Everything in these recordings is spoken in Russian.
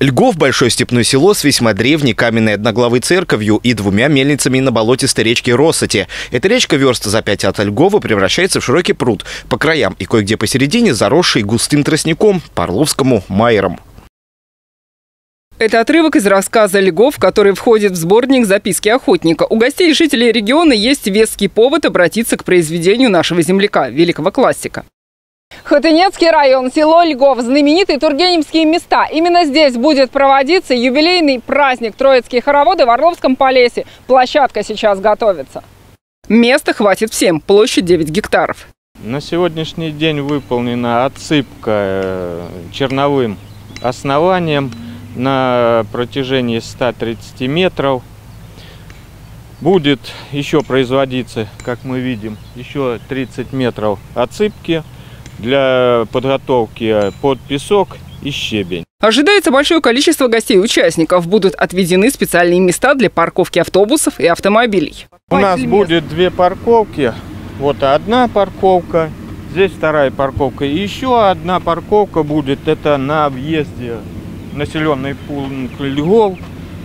Льгов – большое степное село с весьма древней каменной одноглавой церковью и двумя мельницами на болотистой речке Росоте. Эта речка верста за пять от Льгова превращается в широкий пруд. По краям и кое-где посередине заросший густым тростником, по-орловскому – майером. Это отрывок из рассказа Льгов, который входит в сборник «Записки охотника». У гостей и жителей региона есть веский повод обратиться к произведению нашего земляка, великого классика. Хотынецкий район, село Льгов, знаменитые тургеневские места. Именно здесь будет проводиться юбилейный праздник Троицкие хороводы в Орловском Полесе. Площадка сейчас готовится. Места хватит всем, площадь 9 гектаров. На сегодняшний день выполнена отсыпка э, черновым основанием на протяжении 130 метров. Будет еще производиться, как мы видим, еще 30 метров отсыпки для подготовки под песок и щебень. Ожидается большое количество гостей и участников. Будут отведены специальные места для парковки автобусов и автомобилей. У нас будет две парковки. Вот одна парковка, здесь вторая парковка. И еще одна парковка будет, это на въезде населенный пункт Львов.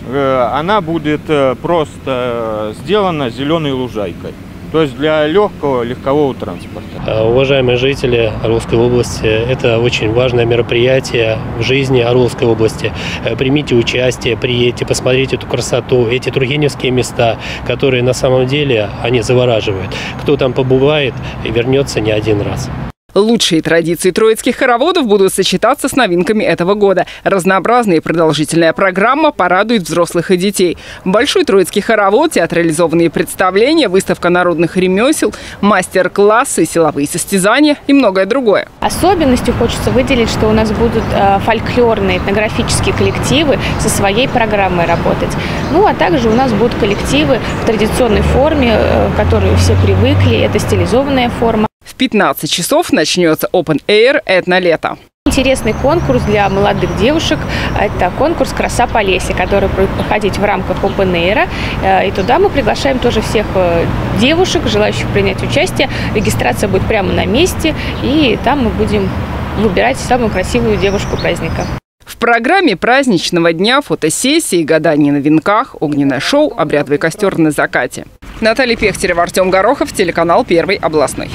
Э, она будет э, просто сделана зеленой лужайкой то есть для легкого легкового транспорта. А, уважаемые жители Орловской области, это очень важное мероприятие в жизни Орловской области. Э, примите участие, приедьте, посмотрите эту красоту, эти тургеневские места, которые на самом деле, они завораживают. Кто там побывает вернется не один раз. Лучшие традиции троицких хороводов будут сочетаться с новинками этого года. Разнообразная и продолжительная программа порадует взрослых и детей. Большой троицкий хоровод, театрализованные представления, выставка народных ремесел, мастер-классы, силовые состязания и многое другое. Особенностью хочется выделить, что у нас будут э, фольклорные этнографические коллективы со своей программой работать. Ну, а также у нас будут коллективы в традиционной форме, э, к которой все привыкли. Это стилизованная форма. В 15 часов начнется Open Air «Этно лето». Интересный конкурс для молодых девушек. Это конкурс «Краса по лесе», который будет проходить в рамках Open Air. Э, и туда мы приглашаем тоже всех э, девушек, желающих принять участие. Регистрация будет прямо на месте, и там мы будем выбирать самую красивую девушку праздника. В программе праздничного дня фотосессии, гадания на венках, огненное шоу, обрядовый костер на закате. Наталья Пехтерева, Артем Горохов, телеканал «Первый областной».